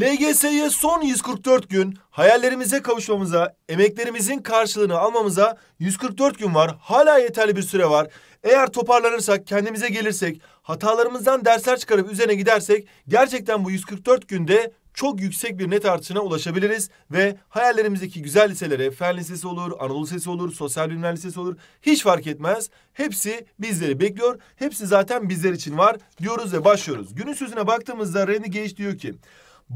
LGS'ye son 144 gün, hayallerimize kavuşmamıza, emeklerimizin karşılığını almamıza 144 gün var. Hala yeterli bir süre var. Eğer toparlanırsak, kendimize gelirsek, hatalarımızdan dersler çıkarıp üzerine gidersek gerçekten bu 144 günde çok yüksek bir net artışına ulaşabiliriz ve hayallerimizdeki güzel liselere, Fen Lisesi olur, Anadolu Lisesi olur, Sosyal Bilimler Lisesi olur hiç fark etmez. Hepsi bizleri bekliyor. Hepsi zaten bizler için var diyoruz ve başlıyoruz. Günün sözüne baktığımızda Randy Gage diyor ki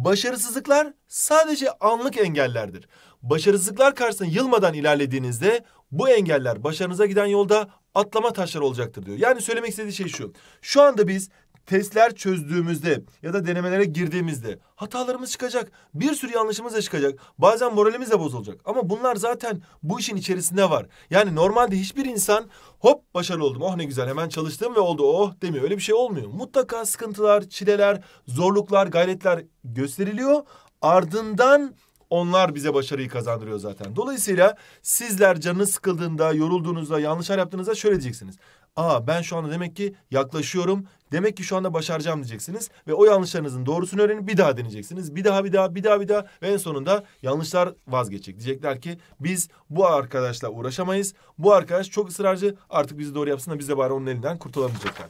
Başarısızlıklar sadece anlık engellerdir. Başarısızlıklar karşısında yılmadan ilerlediğinizde bu engeller başarınıza giden yolda atlama taşları olacaktır diyor. Yani söylemek istediği şey şu. Şu anda biz testler çözdüğümüzde ya da denemelere girdiğimizde hatalarımız çıkacak. Bir sürü yanlışımız da çıkacak. Bazen moralimiz de bozulacak. Ama bunlar zaten bu işin içerisinde var. Yani normalde hiçbir insan hop başarılı oldum. Oh ne güzel hemen çalıştım ve oldu oh demiyor. Öyle bir şey olmuyor. Mutlaka sıkıntılar, çileler, zorluklar, gayretler gösteriliyor. Ardından onlar bize başarıyı kazandırıyor zaten. Dolayısıyla sizler canınız sıkıldığında, yorulduğunuzda, yanlışlar yaptığınızda şöyle diyeceksiniz. Aa ben şu anda demek ki yaklaşıyorum. Demek ki şu anda başaracağım diyeceksiniz. Ve o yanlışlarınızın doğrusunu öğrenip bir daha deneyeceksiniz. Bir daha bir daha bir daha bir daha ve en sonunda yanlışlar vazgeçecek. Diyecekler ki biz bu arkadaşla uğraşamayız. Bu arkadaş çok ısrarcı artık bizi doğru yapsın da biz de bari onun elinden kurtulalım diyecekler.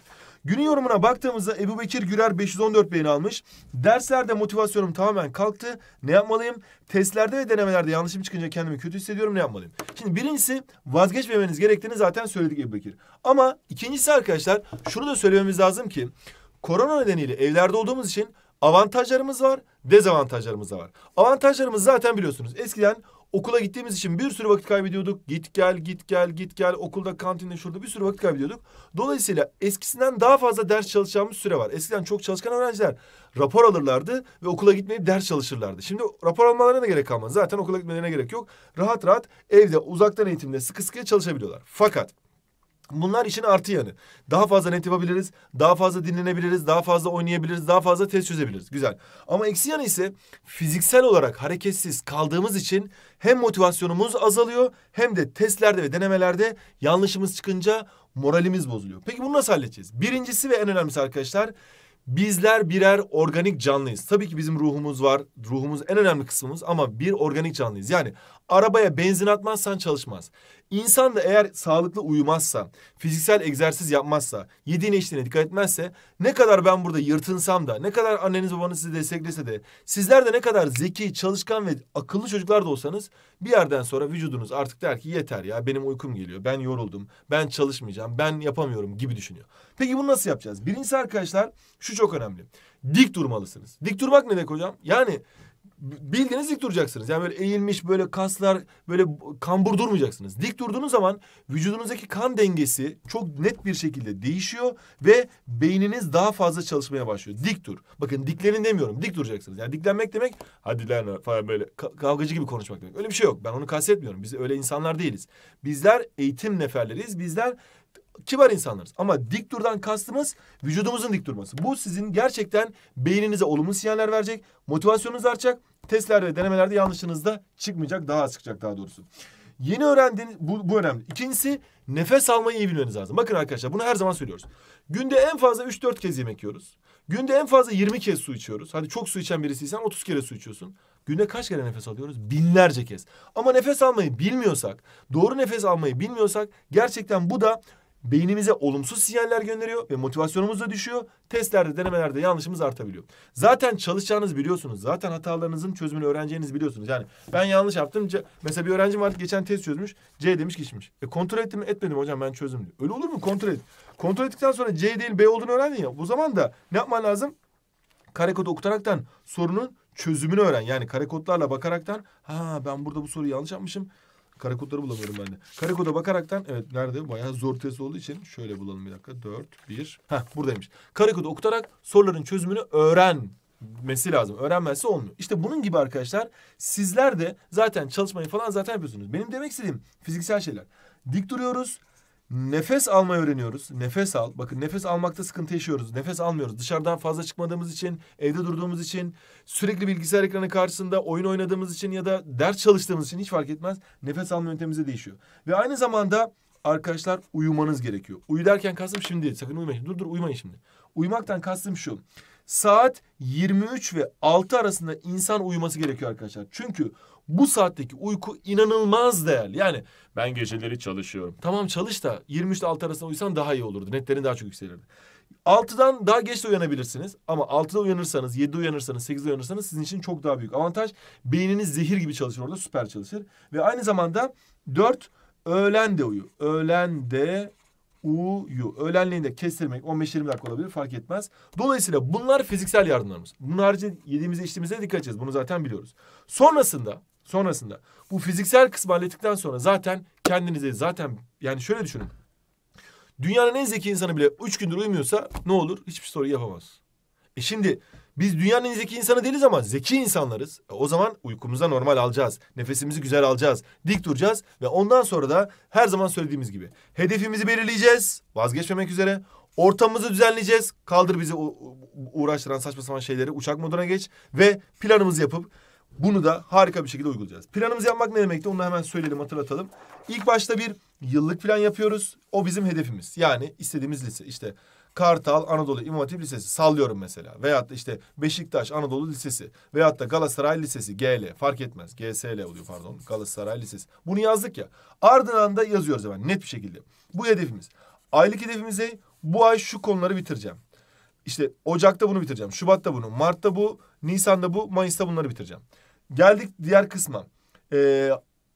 Günün yorumuna baktığımızda Ebu Bekir Gürer 514 beğeni almış. Derslerde motivasyonum tamamen kalktı. Ne yapmalıyım? Testlerde ve denemelerde yanlışım çıkınca kendimi kötü hissediyorum. Ne yapmalıyım? Şimdi birincisi vazgeçmemeniz gerektiğini zaten söyledik Ebu Bekir. Ama ikincisi arkadaşlar şunu da söylememiz lazım ki korona nedeniyle evlerde olduğumuz için avantajlarımız var, dezavantajlarımız da var. Avantajlarımız zaten biliyorsunuz. Eskiden Okula gittiğimiz için bir sürü vakit kaybediyorduk. Git gel, git gel, git gel. Okulda, kantinde, şurada bir sürü vakit kaybediyorduk. Dolayısıyla eskisinden daha fazla ders çalışacağımız süre var. Eskiden çok çalışkan öğrenciler rapor alırlardı ve okula gitmeyip ders çalışırlardı. Şimdi rapor almalarına da gerek kalmaz. Zaten okula gitmelerine gerek yok. Rahat rahat evde uzaktan eğitimde sıkı sıkıya çalışabiliyorlar. Fakat Bunlar işin artı yanı. Daha fazla net yapabiliriz, daha fazla dinlenebiliriz, daha fazla oynayabiliriz, daha fazla test çözebiliriz. Güzel. Ama eksi yanı ise fiziksel olarak hareketsiz kaldığımız için hem motivasyonumuz azalıyor hem de testlerde ve denemelerde yanlışımız çıkınca moralimiz bozuluyor. Peki bunu nasıl halledeceğiz? Birincisi ve en önemlisi arkadaşlar Bizler birer organik canlıyız. Tabii ki bizim ruhumuz var. Ruhumuz en önemli kısmımız ama bir organik canlıyız. Yani arabaya benzin atmazsan çalışmaz. İnsan da eğer sağlıklı uyumazsa, fiziksel egzersiz yapmazsa, yediğine içtiğine dikkat etmezse ne kadar ben burada yırtınsam da, ne kadar anneniz babanız sizi desteklese de, sizler de ne kadar zeki, çalışkan ve akıllı çocuklar da olsanız bir yerden sonra vücudunuz artık der ki yeter ya benim uykum geliyor, ben yoruldum, ben çalışmayacağım, ben yapamıyorum gibi düşünüyor. Peki bunu nasıl yapacağız? Birincisi arkadaşlar şu çok önemli. Dik durmalısınız. Dik durmak ne demek hocam? Yani bildiğiniz dik duracaksınız. Yani böyle eğilmiş böyle kaslar böyle kambur durmayacaksınız. Dik durduğunuz zaman vücudunuzdaki kan dengesi çok net bir şekilde değişiyor ve beyniniz daha fazla çalışmaya başlıyor. Dik dur. Bakın diklerin demiyorum. Dik duracaksınız. Yani diklenmek demek hadi lan falan böyle kavgacı gibi konuşmak demek. Öyle bir şey yok. Ben onu kastetmiyorum. Biz öyle insanlar değiliz. Bizler eğitim neferleriyiz. Bizler kibar insanlarız. Ama dik durdan kastımız vücudumuzun dik durması. Bu sizin gerçekten beyninize olumlu sinyaller verecek. Motivasyonunuz artacak. Testler ve denemelerde yanlışınız da çıkmayacak. Daha az çıkacak daha doğrusu. Yeni öğrendiğiniz bu, bu önemli. İkincisi nefes almayı iyi bilmeniz lazım. Bakın arkadaşlar bunu her zaman söylüyoruz. Günde en fazla 3-4 kez yemek yiyoruz. Günde en fazla 20 kez su içiyoruz. Hadi çok su içen birisiysen 30 kere su içiyorsun. Günde kaç kere nefes alıyoruz? Binlerce kez. Ama nefes almayı bilmiyorsak, doğru nefes almayı bilmiyorsak gerçekten bu da beynimize olumsuz sinyaller gönderiyor ve motivasyonumuz da düşüyor. Testlerde, denemelerde yanlışımız artabiliyor. Zaten çalışacağınızı biliyorsunuz. Zaten hatalarınızın çözümünü öğreneceğinizi biliyorsunuz. Yani ben yanlış yaptım. C Mesela bir öğrencim vardı geçen test çözmüş. C demiş geçmiş. E kontrol ettim mi? Etmedim hocam ben çözdüm diyor. Öyle olur mu? Kontrol et. Kontrol ettikten sonra C değil B olduğunu öğrendin ya. Bu zaman da ne yapman lazım? Kare kodu okutaraktan sorunun çözümünü öğren. Yani kare kodlarla bakaraktan ha ben burada bu soruyu yanlış yapmışım. Kare bulamıyorum ben de. Kare bakaraktan evet nerede? Bayağı zor test olduğu için şöyle bulalım bir dakika. Dört, bir. Heh buradaymış. Kare okutarak soruların çözümünü öğrenmesi lazım. Öğrenmezse olmuyor. İşte bunun gibi arkadaşlar sizler de zaten çalışmayı falan zaten yapıyorsunuz. Benim demek istediğim fiziksel şeyler. Dik duruyoruz. Nefes almayı öğreniyoruz. Nefes al. Bakın nefes almakta sıkıntı yaşıyoruz. Nefes almıyoruz. Dışarıdan fazla çıkmadığımız için, evde durduğumuz için, sürekli bilgisayar ekranı karşısında oyun oynadığımız için ya da ders çalıştığımız için hiç fark etmez. Nefes alma yöntemimiz de değişiyor. Ve aynı zamanda arkadaşlar uyumanız gerekiyor. Uyu derken kastım şimdi. Sakın uyumayın. Dur dur uyumayın şimdi. Uyumaktan kastım şu. saat 23 ve 6 arasında insan uyuması gerekiyor arkadaşlar. Çünkü bu saatteki uyku inanılmaz değerli. Yani ben geceleri çalışıyorum. Tamam çalış da 23 ile 6 arasında uyusan daha iyi olurdu. Netlerin daha çok yükselirdi. 6'dan daha geç de uyanabilirsiniz. Ama 6'da uyanırsanız, 7'de uyanırsanız, 8'de uyanırsanız sizin için çok daha büyük avantaj. Beyniniz zehir gibi çalışır orada, süper çalışır. Ve aynı zamanda 4 öğlen de uyu. Öğlen de uyu. Öğlenleyin de kestirmek 15-20 dakika olabilir fark etmez. Dolayısıyla bunlar fiziksel yardımlarımız. Bunun harici yediğimize içtiğimize dikkat edeceğiz. Bunu zaten biliyoruz. Sonrasında sonrasında bu fiziksel kısmı hallettikten sonra zaten kendinize zaten yani şöyle düşünün. Dünyanın en zeki insanı bile üç gündür uyumuyorsa ne olur? Hiçbir soru yapamaz. E şimdi biz dünyanın en zeki insanı değiliz ama zeki insanlarız. E o zaman uykumuza normal alacağız. Nefesimizi güzel alacağız. Dik duracağız ve ondan sonra da her zaman söylediğimiz gibi hedefimizi belirleyeceğiz. Vazgeçmemek üzere. Ortamımızı düzenleyeceğiz. Kaldır bizi uğraştıran saçma sapan şeyleri. Uçak moduna geç ve planımızı yapıp bunu da harika bir şekilde uygulayacağız. Planımızı yapmak ne demekti? Onu hemen söyleyelim, hatırlatalım. İlk başta bir yıllık plan yapıyoruz. O bizim hedefimiz. Yani istediğimiz lise. İşte Kartal Anadolu İmam Hatip Lisesi sallıyorum mesela. Veyahut da işte Beşiktaş Anadolu Lisesi. Veyahut da Galatasaray Lisesi GL fark etmez. GSL oluyor pardon. Galatasaray Lisesi. Bunu yazdık ya. Ardından da yazıyoruz hemen net bir şekilde. Bu hedefimiz. Aylık hedefimize bu ay şu konuları bitireceğim. İşte Ocak'ta bunu bitireceğim. Şubat'ta bunu. Mart'ta bu. Nisan'da bu. Mayıs'ta bunları bitireceğim. Geldik diğer kısma. Ee,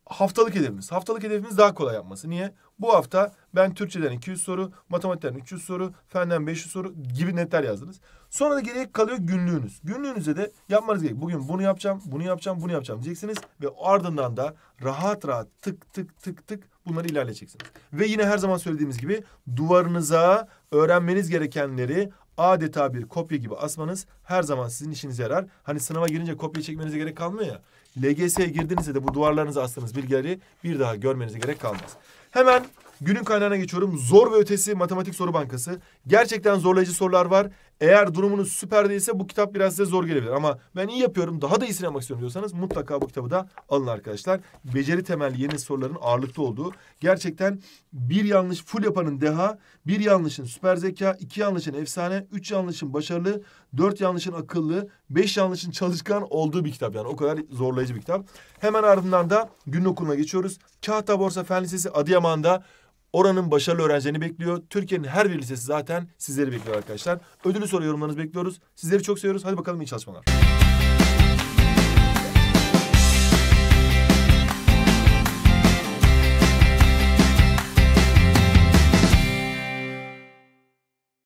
haftalık hedefimiz. Haftalık hedefimiz daha kolay yapması. Niye? Bu hafta ben Türkçeden 200 soru, matematikten 300 soru, fenden 500 soru gibi netler yazdınız. Sonra da geriye kalıyor günlüğünüz. Günlüğünüzde de yapmanız gerek. Bugün bunu yapacağım, bunu yapacağım, bunu yapacağım diyeceksiniz. Ve ardından da rahat rahat tık tık tık tık bunları ilerleyeceksiniz. Ve yine her zaman söylediğimiz gibi duvarınıza öğrenmeniz gerekenleri adeta bir kopya gibi asmanız her zaman sizin işinize yarar. Hani sınava girince kopya çekmenize gerek kalmıyor ya. LGS'ye girdiğinizde de bu duvarlarınıza astığınız bilgileri bir daha görmenize gerek kalmaz. Hemen günün kaynağına geçiyorum. Zor ve ötesi matematik soru bankası. Gerçekten zorlayıcı sorular var. Eğer durumunuz süper değilse bu kitap biraz size zor gelebilir. Ama ben iyi yapıyorum, daha da iyisini yapmak istiyorum diyorsanız mutlaka bu kitabı da alın arkadaşlar. Beceri temelli yeni soruların ağırlıkta olduğu. Gerçekten bir yanlış full yapanın deha, bir yanlışın süper zeka, iki yanlışın efsane, üç yanlışın başarılı, dört yanlışın akıllı, beş yanlışın çalışkan olduğu bir kitap. Yani o kadar zorlayıcı bir kitap. Hemen ardından da günün okuluna geçiyoruz. Kahta Borsa Fen Lisesi Adıyaman'da Oranın başarılı öğrencilerini bekliyor. Türkiye'nin her bir lisesi zaten sizleri bekliyor arkadaşlar. Ödülü soru yorumlarınızı bekliyoruz. Sizleri çok seviyoruz. Hadi bakalım iyi çalışmalar.